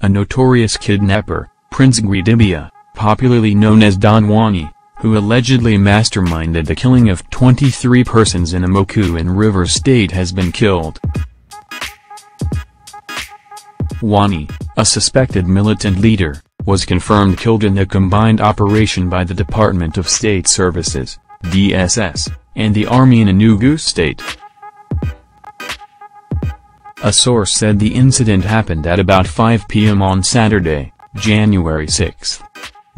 a notorious kidnapper, Prince Igwedibia, popularly known as Don Wani, who allegedly masterminded the killing of 23 persons in Omoku in Rivers State has been killed. Wani, a suspected militant leader, was confirmed killed in a combined operation by the Department of State Services, DSS, and the Army in Enugu State. A source said the incident happened at about 5 p.m. on Saturday, January 6.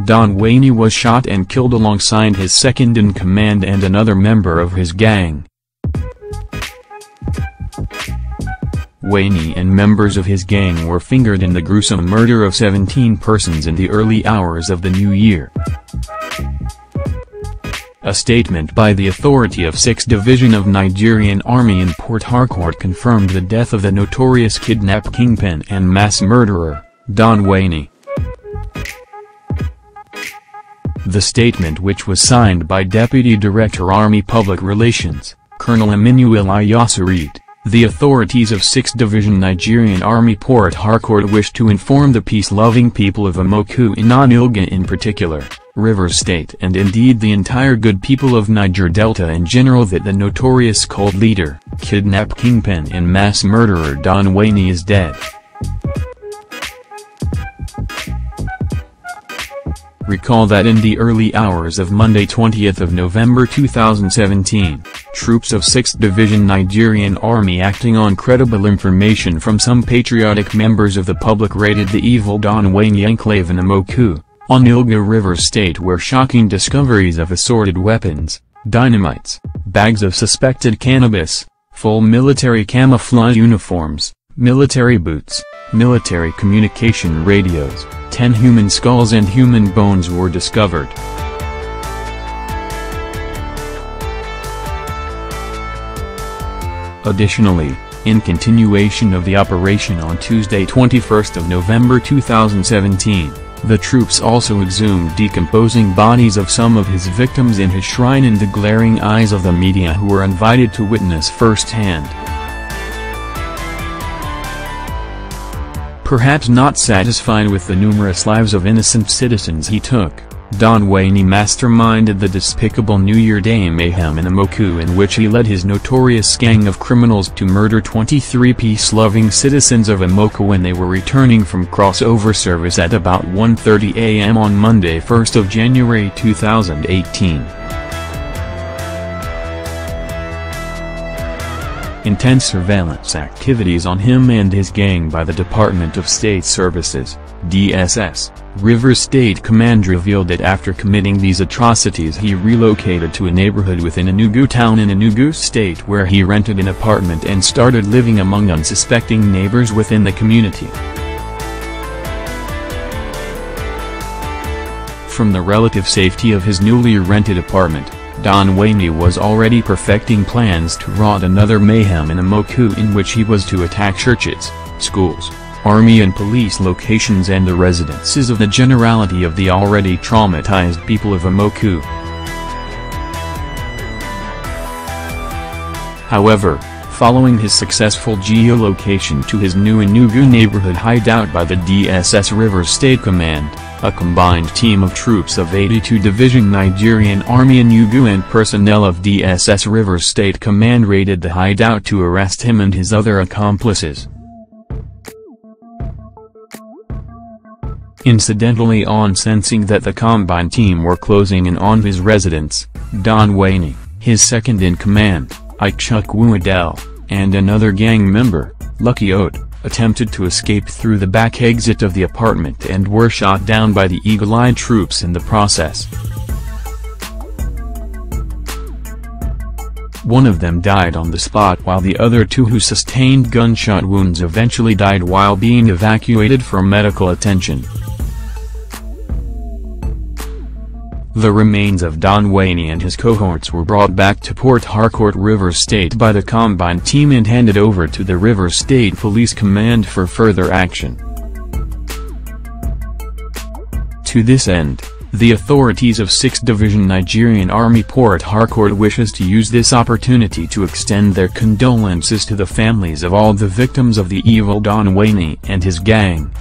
Don Wani was shot and killed alongside his second-in-command and another member of his gang. Wani and members of his gang were fingered in the gruesome murder of 17 persons in the early hours of the new year. A statement by the authority of 6th Division of Nigerian Army in Port Harcourt confirmed the death of the notorious kidnap kingpin and mass murderer, Don Wani. The statement which was signed by Deputy Director Army Public Relations, Colonel Emmanuel Ayasarit, the authorities of 6th Division Nigerian Army Port Harcourt wish to inform the peace-loving people of Omoku in Onelga in particular, Rivers State and indeed the entire good people of Niger Delta in general that the notorious cult leader, kidnap kingpin and mass murderer Don Wani is dead. Recall that in the early hours of Monday 20th of November 2017, troops of 6th Division Nigerian Army acting on credible information from some patriotic members of the public raided the evil Don Wani enclave in Omoku, Onelga River State where shocking discoveries of assorted weapons, dynamites, bags of suspected cannabis, full military camouflage uniforms, military boots, military communication radios, 10 human skulls and human bones were discovered. Additionally, in continuation of the operation on Tuesday 21 November 2017, the troops also exhumed decomposing bodies of some of his victims in his shrine in the glaring eyes of the media who were invited to witness firsthand. Perhaps not satisfied with the numerous lives of innocent citizens he took, Don Wani masterminded the despicable New Year Day mayhem in Omoku in which he led his notorious gang of criminals to murder 23 peace-loving citizens of Omoku when they were returning from crossover service at about 1.30 am on Monday 1 January 2018. Intense surveillance activities on him and his gang by the Department of State Services, DSS, Rivers State Command revealed that after committing these atrocities he relocated to a neighborhood within Enugu town in Enugu State where he rented an apartment and started living among unsuspecting neighbors within the community. From the relative safety of his newly rented apartment, Don Wani was already perfecting plans to wrought another mayhem in Omoku in which he was to attack churches, schools, army and police locations and the residences of the generality of the already traumatized people of Omoku. However, following his successful geolocation to his new Enugu neighborhood hideout by the DSS River State Command, a combined team of troops of 82 Division Nigerian Army Enugu and personnel of DSS River State Command raided the hideout to arrest him and his other accomplices. Incidentally on sensing that the Combine team were closing in on his residence, Don Wani, his second-in-command, Ike Chukwuadele, and another gang member, Lucky Ode, attempted to escape through the back exit of the apartment and were shot down by the eagle-eyed troops in the process. One of them died on the spot while the other two who sustained gunshot wounds eventually died while being evacuated for medical attention. The remains of Don Wani and his cohorts were brought back to Port Harcourt River State by the Combine team and handed over to the River State Police Command for further action. To this end, the authorities of 6th Division Nigerian Army Port Harcourt wishes to use this opportunity to extend their condolences to the families of all the victims of the evil Don Wani and his gang.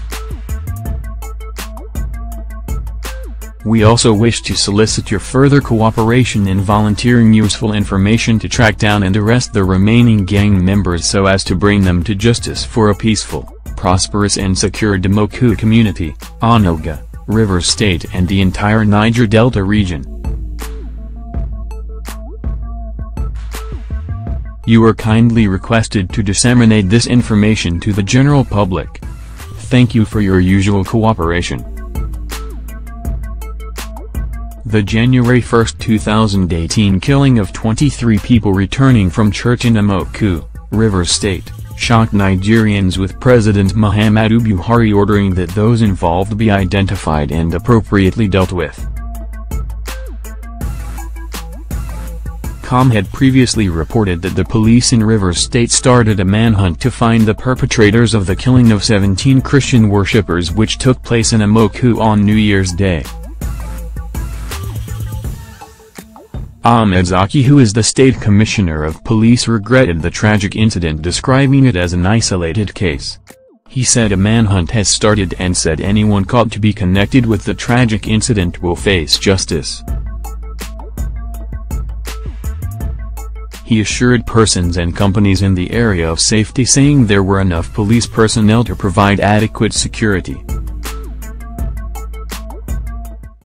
We also wish to solicit your further cooperation in volunteering useful information to track down and arrest the remaining gang members so as to bring them to justice for a peaceful, prosperous and secure Damoku community, Onoga, River State and the entire Niger Delta region. You are kindly requested to disseminate this information to the general public. Thank you for your usual cooperation. The January 1, 2018 killing of 23 people returning from church in Omoku, River State, shocked Nigerians with President Muhammadu Buhari ordering that those involved be identified and appropriately dealt with. Com had previously reported that the police in River State started a manhunt to find the perpetrators of the killing of 17 Christian worshippers which took place in Amoku on New Year's Day. Ahmed Zaki who is the state commissioner of police regretted the tragic incident describing it as an isolated case. He said a manhunt has started and said anyone caught to be connected with the tragic incident will face justice. He assured persons and companies in the area of safety saying there were enough police personnel to provide adequate security.